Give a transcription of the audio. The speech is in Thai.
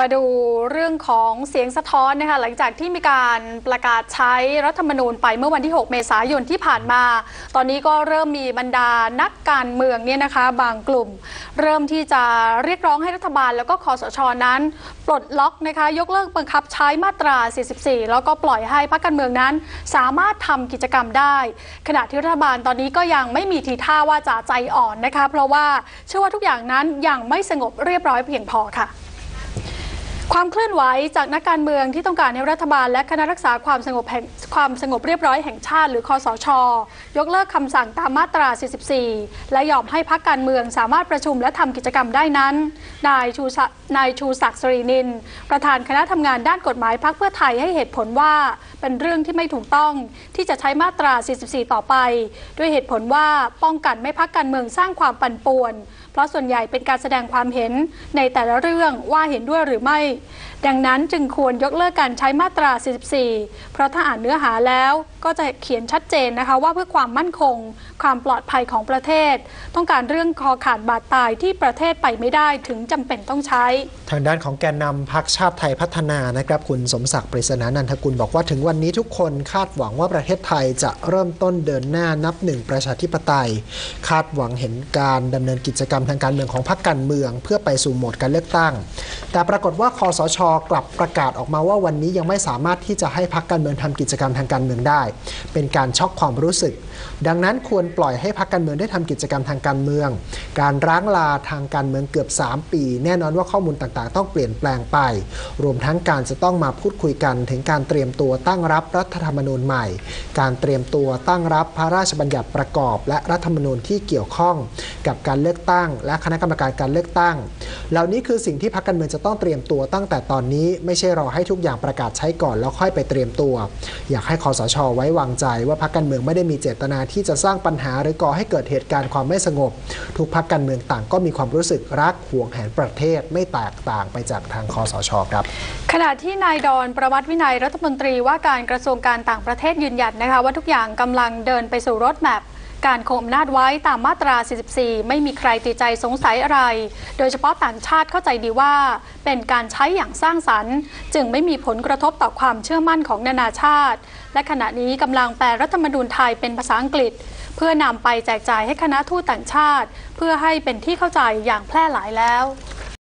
มาดูเรื่องของเสียงสะท้อนนะคะหลังจากที่มีการประกาศใช้รัฐธรรมนูญไปเมื่อวันที่ 6 เมษายนที่ผ่านมา ตอนนี้ก็เริ่มมีบรรดานักการเมืองเนี่ยนะคะ บางกลุ่ม เริ่มที่จะเรียกร้องให้รัฐบาลแล้วก็คอสชนั้น ปลดล็อกนะคะยกเลิกบังคับใช้มาตรา 44 แล้วก็ปล่อยให้พรรคการเมืองนั้น สามารถทำกิจกรรมได้ ขณะที่รัฐบาลตอนนี้ก็ยังไม่มีทีท่าว่าจะใจอ่อนนะคะ เพราะว่าเชื่อว่าทุกอย่างนั้นยังไม่สงบเรียบร้อยเพียงพอค่ะ ความเคลื่อนไหวจากนักการเมืองที่ต้องการให้รัฐบาลและคณะรักษาความสงบแห่ง ความสงบเรียบร้อยแห่งชาติหรือคอสช ยกเลิกคำสั่งตามมาตรา 44 และยอมให้พักการเมืองสามารถประชุมและทำกิจกรรมได้นั้น นายชูศักดิ์นายชูศักดิ์สรีนิน ประธานคณะทำงานด้านกฎหมายพักเพื่อไทยให้เหตุผลว่าเป็นเรื่องที่ไม่ถูกต้องที่จะใช้มาตรา 44 ต่อไป ด้วยเหตุผลว่าป้องกันไม่พักการเมืองสร้างความปั่นป่วน เพราะส่วนใหญ่เป็นการแสดงความเห็นในแต่ละเรื่องว่าเห็นด้วยหรือไม่ ดังนั้นจึงควรยกเลิกการใช้มาตรา 44 เพราะถ้าอ่านเนื้อหาแล้วก็จะเขียนชัดเจนนะคะว่าเพื่อความมั่นคง ความปลอดภัยของประเทศ ต้องการเรื่องคอขาดบาดตายที่ประเทศไปไม่ได้ถึงจำเป็นต้องใช้ ทางด้านของแกนนำพักชาติไทยพัฒนานะครับ คุณสมศักดิ์ปริศนานันทกุลบอกว่าถึงวันนี้ทุกคนคาดหวังว่าประเทศไทยจะเริ่มต้นเดินหน้านับหนึ่งประชาธิปไตย คาดหวังเห็นการดำเนินกิจกรรมทางการเมืองของพรรคการเมือง เพื่อไปสู่โหมดการเลือกตั้ง แต่ปรากฏว่าคอสชกลับประกาศออกมาว่าวันนี้ยังไม่สามารถที่จะให้พรรคการเมืองทำกิจกรรมทางการเมืองได้ เป็นการช็อกความรู้สึก ดังนั้นควรปล่อยให้พรรคการเมืองได้ทำกิจกรรมทางการเมือง การร้างลาทางการเมืองเกือบ 3 ปี แน่นอนว่าข้อมูลต่างๆ ต้องเปลี่ยนแปลงไป รวมทั้งการจะต้องมาพูดคุยกันถึงการเตรียมตัวตั้งรับรัฐธรรมนูญใหม่ การเตรียมตัวตั้งรับพระราชบัญญัติประกอบ และรัฐธรรมนูญที่เกี่ยวข้อง กับการเลือกตั้ง และคณะกรรมการการเลือกตั้ง เหล่านี้คือสิ่งที่พรรคการเมืองจะต้องเตรียมตัวตั้งแต่ตอนนี้ไม่ใช่รอให้ทุกอย่างประกาศใช้ก่อนแล้วค่อยไปเตรียมตัว อยากให้คอสชไว้วางใจ ว่าพรรคการเมืองไม่ได้มีเจตนาที่จะสร้างปัญหาหรือก่อให้เกิดเหตุการณ์ความไม่สงบ ทุกพรรคการเมืองต่างก็มีความรู้สึกรักห่วงแหนประเทศไม่แตกต่างไปจากทางคอสชครับขณะที่นายดอนประวัติวินัยรัฐมนตรีว่าการกระทรวงการต่างประเทศยืนยันนะคะว่าทุกอย่างกำลังเดินไปสู่รถแมพ การคงอำนาจไว้ตามมาตรา 44 ไม่มีใครติดใจสงสัยอะไร โดยเฉพาะต่างชาติเข้าใจดีว่า เป็นการใช้อย่างสร้างสรรค์ จึงไม่มีผลกระทบต่อความเชื่อมั่นของนานาชาติ และขณะนี้กำลังแปลรัฐธรรมนูญไทยเป็นภาษาอังกฤษ เพื่อนำไปแจกจ่ายให้คณะทูตต่างชาติ เพื่อให้เป็นที่เข้าใจอย่างแพร่หลายแล้ว